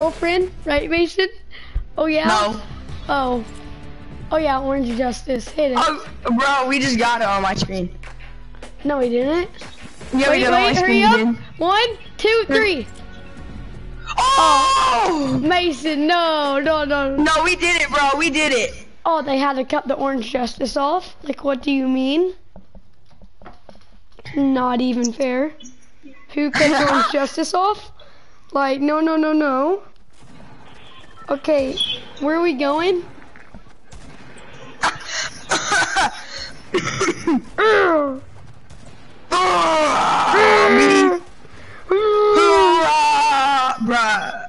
girlfriend, right, Mason? Oh yeah. No. Oh. Oh yeah, Orange Justice. Hit it. Oh, bro, we just got it on my screen. No, we didn't. Yeah, we wait, did on my wait, screen. hurry up. did. One, two, three. Oh! oh! Mason, no, no, no. No, we did it, bro. We did it. Oh, they had to cut the Orange Justice off. Like, what do you mean? Not even fair. Who cut Orange Justice off? Like, no, no, no, no. Okay, where are we going? Urgh. Me. Hoorah, bruh.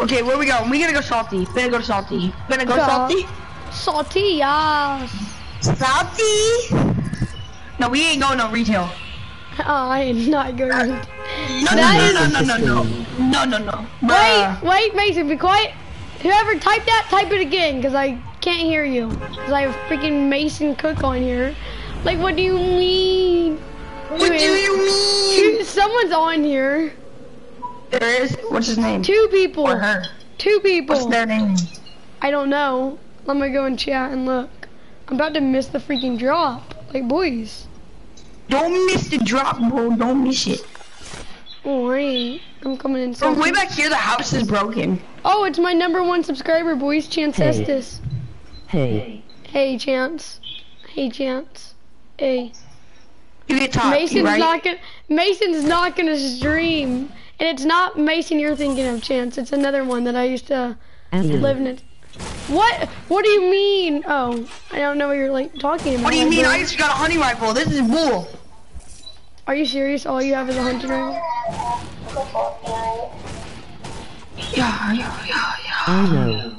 Okay, where we going? We gotta go salty. Better go salty. Better go salty. Salty, yes. Salty. No, we ain't going no retail. Oh, I am not going. No, no, That no, no, no, no, no, no, no, no. Wait, wait, Mason, be quiet. Whoever typed that, type it again, because I can't hear you. Because I have freaking Mason Cook on here. Like, what do you mean? What do you mean? Two, someone's on here. There is. What's his name? Two people. Or her. Two people. What's their name? I don't know. Let me go and chat and look. I'm about to miss the freaking drop. Like, boys. Don't miss the drop, bro. Don't miss it. Wait. I'm coming in. From so way back here, the house is broken. Oh, it's my number one subscriber, boys. Chance Hey. Estes. Hey, Hey, Chance. Hey, Chance. Hey. You get top, Mason's right? not gonna. Mason's not gonna stream, and it's not Mason you're thinking of, Chance. It's another one that I used to Anthony. live in. It. What? What do you mean? Oh, I don't know what you're like talking about. What do you mean? bro. I just got a hunting rifle. This is bull. Are you serious? All you have is a hunting rifle? Yeah, yeah, yeah, yeah. I know.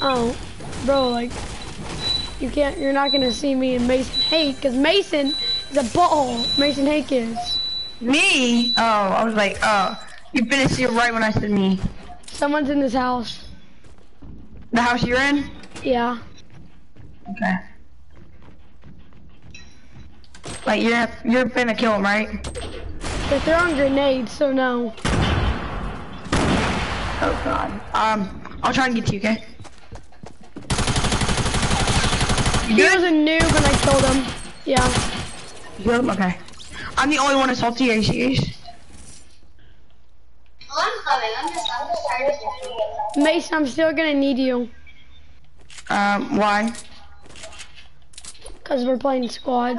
Oh, bro, like you can't. You're not gonna see me and Mason hate because Mason is a butthole. Mason Hake is. Me? Oh, I was like, oh. You finished it right when I said me. Someone's in this house. The house you're in? Yeah. Okay. Like you're you're finna kill him, right? They're throwing grenades, so no. Oh god. Um, I'll try and get to you, okay? You He was a noob and I killed him. Yeah. You good? Okay. I'm the only one that's salty. Serious? I'm coming. I'm just, I'm just tired of. Mason, I'm still gonna need you. Um, why? Because we're playing squads.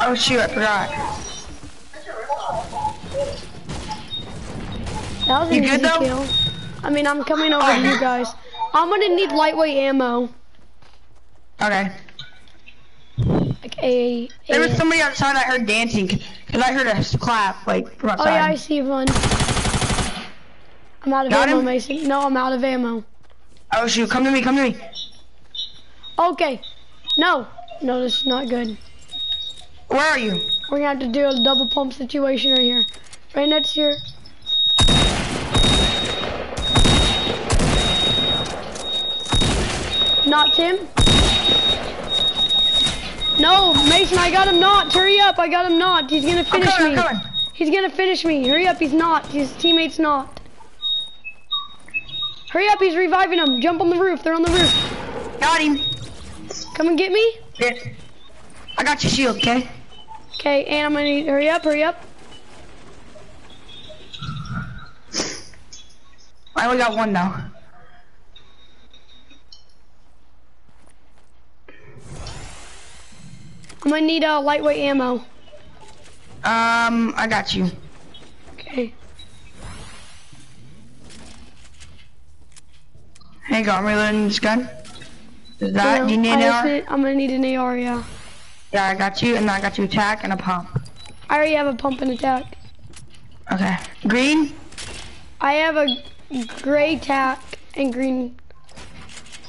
Oh shoot, I forgot. That was an You good, easy though? kill. I mean, I'm coming over oh. to you guys. I'm gonna need lightweight ammo. Okay. Like a, There was somebody outside I heard dancing, cause I heard a clap, like, from Oh yeah, I see one. I'm out of Got ammo, him? Mason. No, I'm out of ammo. Oh shoot, come to me, come to me. Okay. No. No, this is not good. Where are you? We're gonna have to do a double pump situation right here. Right next here. Knocked him. No, Mason, I got him knocked. Hurry up, I got him knocked. He's gonna finish coming, me. He's gonna finish me. Hurry up, he's not. His teammate's not. Hurry up, he's reviving him. Jump on the roof. They're on the roof. Got him. Come and get me. Yeah. I got your shield, okay? Okay, and I'm gonna need, hurry up, hurry up. I only got one now. Gonna need uh, lightweight ammo. Um, I got you. Okay. Hang on, I'm reloading this gun. Is that, No, do you need I an AR? need- I'm gonna need an AR, yeah. Yeah, I got you, and I got you attack and a pump. I already have a pump and attack. Okay. Green? I have a gray tack and green.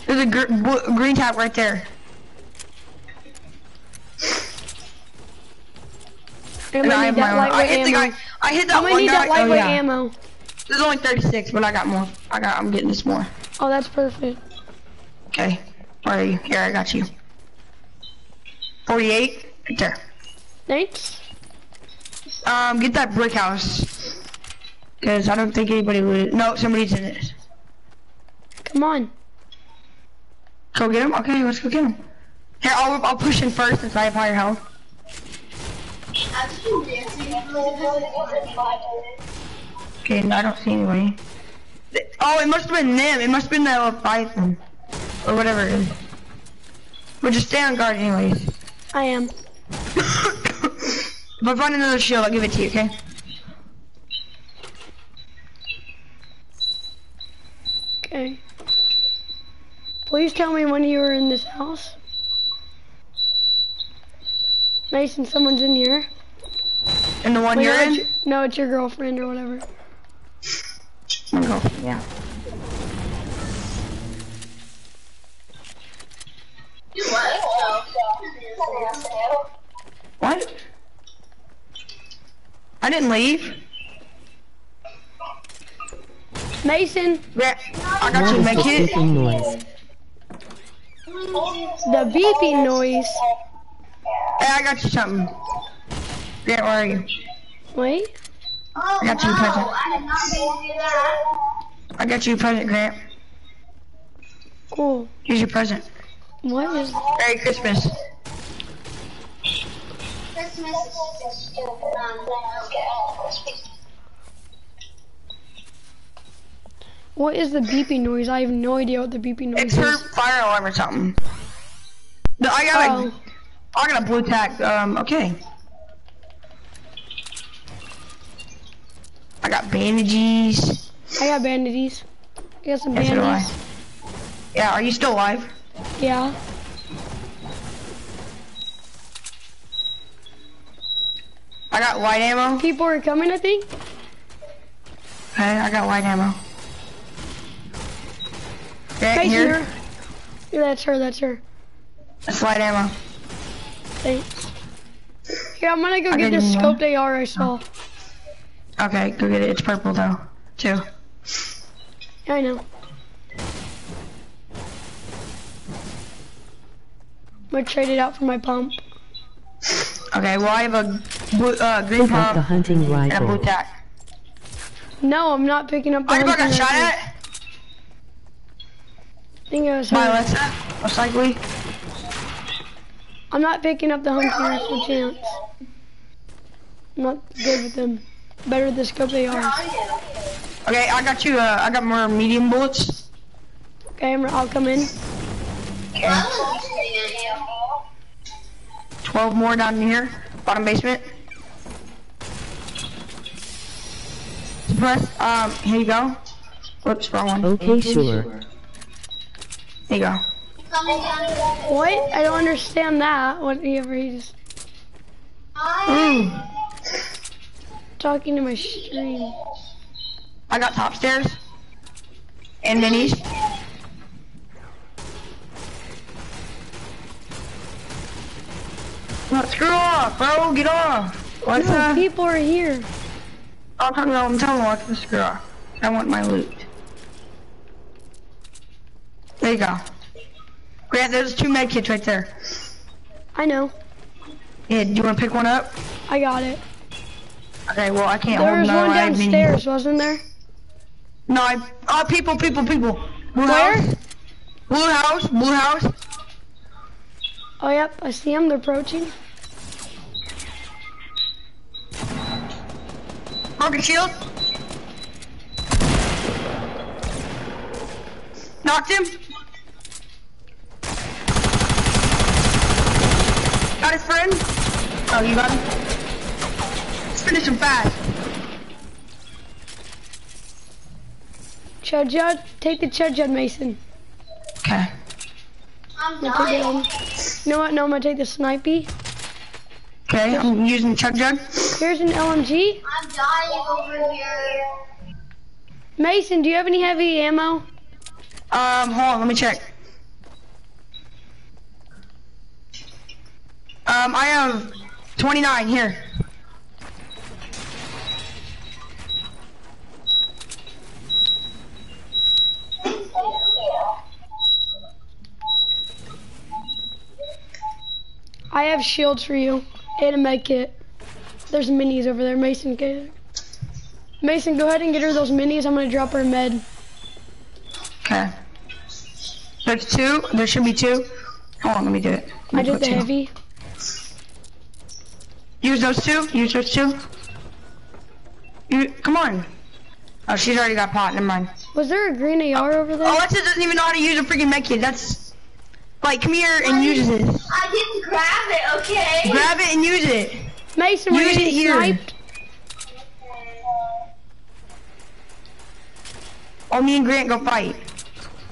There's a gr green tap right there. And I'm And gonna I need have my that own. I hit the guy. I hit that I'm one need guy. that lightweight oh, yeah. ammo. There's only 36, but I got more. I got. I'm getting this more. Oh, that's perfect. Okay. Where are you? Here, I got you. 48. Right there. Thanks. Um, get that brick house. Because I don't think anybody would. No, somebody's in it. Come on. Go get him? Okay, let's go get him. Here, I'll, I'll push in first since I have higher health. Okay, no, I don't see anybody. Oh, it must have been them. It must have been the Python. Or whatever it is. We'll just stay on guard anyways. I am. if I find another shield, I'll give it to you, okay? Okay. Please tell me when you were in this house. Mason, someone's in here. And the one Wait, you're no, in? it's no, it's your girlfriend or whatever. Oh, yeah. What? I didn't leave. Mason, Yeah, I got What you, is make this it. beeping noise? the beeping noise. Hey, I got you something. Yeah, where are you? Wait. Oh, I got you a no, present. I did not mean to do that. I got you a present, Grant. Cool. Here's your present. What is? Merry Christmas. Christmas is just stupid. Um, okay. What is the beeping noise? I have no idea what the beeping noise is. It's her is. fire alarm or something. No, I got Oh. a, I got a blue tack. Um, okay. I got bandages. I got bandages. I got some Yes, so bandages. Yeah, are you still alive? Yeah. I got light ammo. People are coming, I think. Okay, I got light ammo. Right here. here. Yeah, that's her, that's her. That's light ammo. Thanks. Here, I'm gonna go I get this scoped AR I saw. Okay, go get it. It's purple though, too. I know. I'm gonna trade it out for my pump. Okay, well I have a blue, uh, green Pick up the pump hunting and a blue rifle. tack. No, I'm not picking up the Oh, you got hunting shot rifle. at? I think it was By her. Alexa, most likely. I'm not picking up the hunting rifle chance. I'm not good with them. Better with the scope ARs. Okay, I got you. Uh, I got more medium bullets. Okay, I'm, I'll come in. Okay, I was shooting at you. twelve more down here, bottom basement. Suppress. Um, here you go. Whoops, wrong one. Okay, sure. Here you go. Coming down here. What? I don't understand that. Whatever he just Mm. Talking to my stream. I got top stairs and minis. What? Screw off, bro. Get off. What's No, that? people are here. Oh, I'm telling you, I'm telling you, what's the screw off. I want my loot. There you go. Grant, there's two med kits right there. I know. Yeah, do you want to pick one up? I got it. Okay, well, I can't There hold was no one I have minis. downstairs, wasn't there? No, I, oh, people, people, people. Blue Where? house. Blue house, blue house. Oh, yep. I see them. They're approaching. Broken shield. Knocked him. Got his friend. Oh, you got him? Let's finish him fast. Chug Jug, take the Chug Jug Mason. Okay. I'm I'm gonna take it dying. You know what? No, I'm gonna take the snipey. Okay, I'm using Chug Jug. Here's an LMG. I'm dying over here. Mason, do you have any heavy ammo? Um, hold on, let me check. Um, I have 29 here. I have shields for you and a med kit. There's minis over there, Mason kit. Mason, go ahead and get her those minis. I'm gonna drop her a med. Okay. There's two. There should be two. Hold on, let me do it. Me I did the two. heavy. Use those two. Use those two. You, come on. Oh, she's already got pot. Never mind. Was there a green AR over there? Oh, Alexa doesn't even know how to use a freaking med kit. That's like, come here and use it. I didn't grab it, okay? Grab it and use it. Mason, we're use getting it here. sniped. Oh, me and Grant go fight.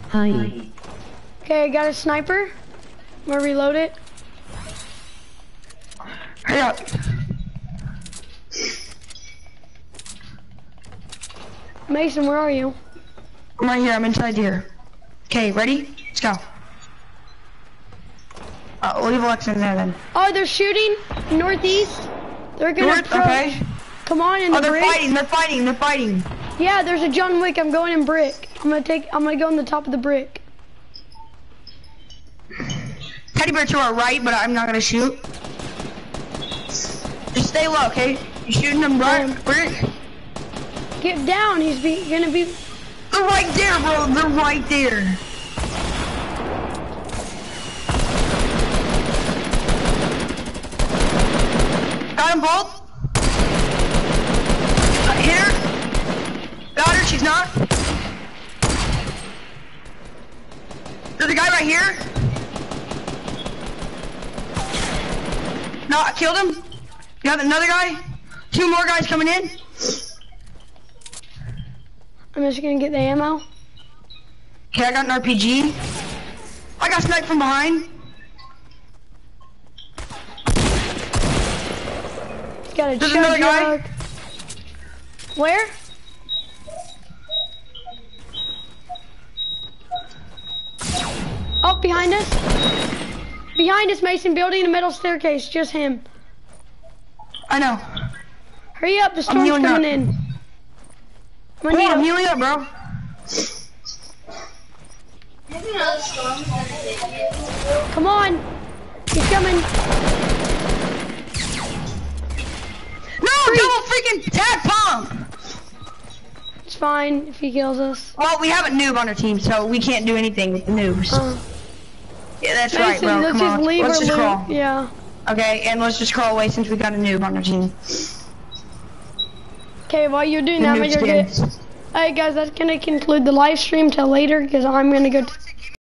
Hi. Okay, I got a sniper. I'm gonna reload it. Hurry up. Mason, where are you? I'm right here. I'm inside here. Okay, ready? Let's go. Uh, leave Alexa in there then. Oh, they're shooting northeast. They're gonna North, approach. okay. Come on in Oh, the they're brick. fighting. They're fighting. They're fighting. Yeah, there's a John Wick. I'm going in brick. I'm gonna take. I'm gonna go on the top of the brick. Teddy bear to our right, but I'm not gonna shoot. Just stay low, okay? You're shooting them right? Um, Brick? Get down. He's be, gonna be. They're right there, bro. They're right there. Got them both. Uh, hit her. Got her. She's not. There's a guy right here. No, I killed him. Got another guy. Two more guys coming in. I'm just gonna get the ammo. Okay, I got an RPG. I got sniped from behind. Got a There's chug another guy. jug. Where? Oh, behind us. Behind us, Mason. Building a metal staircase. Just him. I know. Hurry up. The storm's coming up. in. I'm Hold on, I'm healing up, bro. There's another storm gonna hit you. a, come on. He's coming. Freaking. It's fine if he kills us. Well, we have a noob on our team, so we can't do anything with the noobs. Uh, yeah, that's right, bro. let's Come just on. leave let's just crawl. Yeah. Okay, and let's just crawl away since we got a noob on our team. Okay, while you're doing The that, gonna get. Alright, guys, that's gonna conclude the live stream till later because I'm gonna go. To